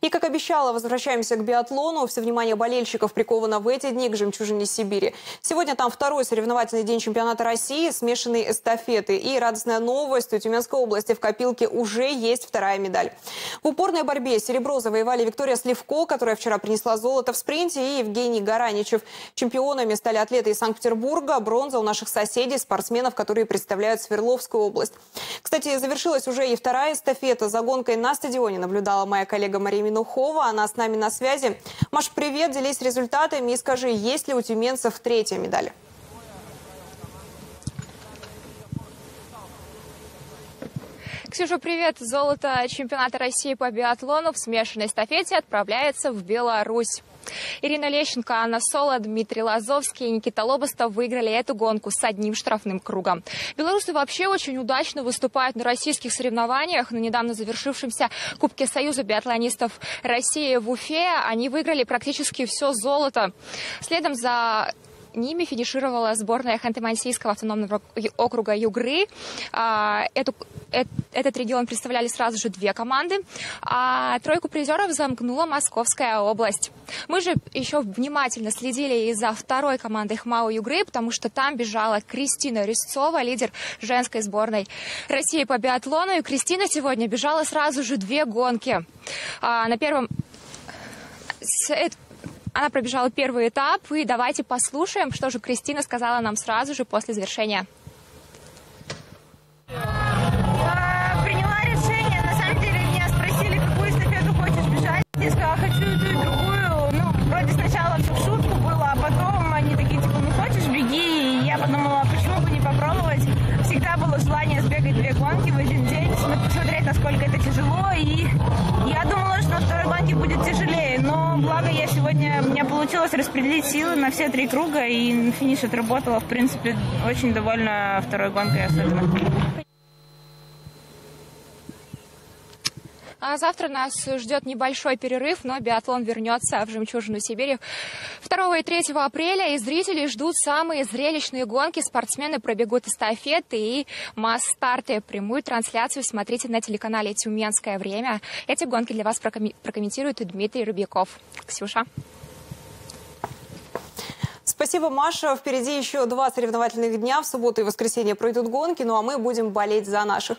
И, как обещала, возвращаемся к биатлону. Все внимание болельщиков приковано в эти дни к жемчужине Сибири. Сегодня там второй соревновательный день чемпионата России, смешанные эстафеты. И радостная новость, у Тюменской области в копилке уже есть вторая медаль. В упорной борьбе серебро завоевали Виктория Сливко, которая вчера принесла золото в спринте, и Евгений Гараничев. Чемпионами стали атлеты из Санкт-Петербурга. Бронза у наших соседей, спортсменов, которые представляют Свердловскую область. Кстати, завершилась уже и вторая эстафета. За гонкой на стадионе наблюдала моя коллега Мария Минухова. Она с нами на связи. Маш, привет, делись результатами и скажи, есть ли у тюменцев третья медаль? Ксюша, привет! Золото чемпионата России по биатлону в смешанной эстафете отправляется в Беларусь. Ирина Лещенко, Анна Соло, Дмитрий Лазовский и Никита Лобостов выиграли эту гонку с одним штрафным кругом. Белорусы вообще очень удачно выступают на российских соревнованиях. На недавно завершившемся Кубке Союза биатлонистов России в Уфе они выиграли практически все золото. Следом за ними финишировала сборная Ханты-Мансийского автономного округа Югры. А, эту, этот регион представляли сразу же две команды, а тройку призеров замкнула Московская область. Мы же еще внимательно следили и за второй командой Хмао Югры, потому что там бежала Кристина Резцова, лидер женской сборной России по биатлону. И Кристина сегодня бежала сразу же две гонки. А, на первом она пробежала первый этап, и давайте послушаем, что же Кристина сказала нам сразу же после завершения. Приняла решение, на самом деле меня спросили, какую эстафету хочешь бежать. Я сказала, хочу и ту, и другую. Ну, вроде сначала в шутку было, а потом они такие, типа, ну хочешь, беги. И я подумала, почему бы не попробовать. Всегда было желание сбегать две гонки в один день, посмотреть, насколько это тяжело. И я тяжелее. Но благо я сегодня, меня получилось распределить силы на все три круга, и финиш отработала. В принципе, очень довольна второй гонкой особенно. А завтра нас ждет небольшой перерыв, но биатлон вернется в «Жемчужину Сибири». 2 и 3 апреля и зрители ждут самые зрелищные гонки. Спортсмены пробегут эстафеты и масс-старты. Прямую трансляцию смотрите на телеканале «Тюменское время». Эти гонки для вас прокомментирует Дмитрий Рубяков. Ксюша. Спасибо, Маша. Впереди еще два соревновательных дня. В субботу и воскресенье пройдут гонки, ну а мы будем болеть за наших.